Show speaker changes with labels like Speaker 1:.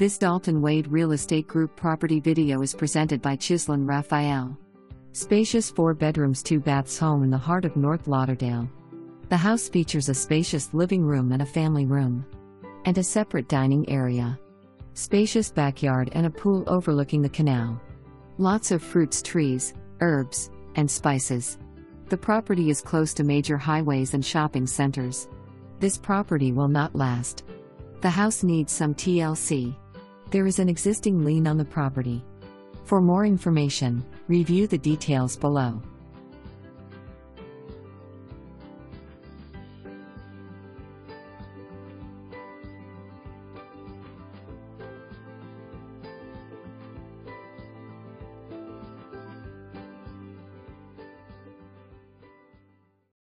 Speaker 1: This Dalton Wade Real Estate Group property video is presented by Chislyne Raphael. Spacious four bedrooms, two baths home in the heart of North Lauderdale. The house features a spacious living room and a family room, and a separate dining area. Spacious backyard and a pool overlooking the canal. Lots of fruits, trees, herbs, and spices. The property is close to major highways and shopping centers. This property will not last. The house needs some TLC. There is an existing lien on the property. For more information, review the details below.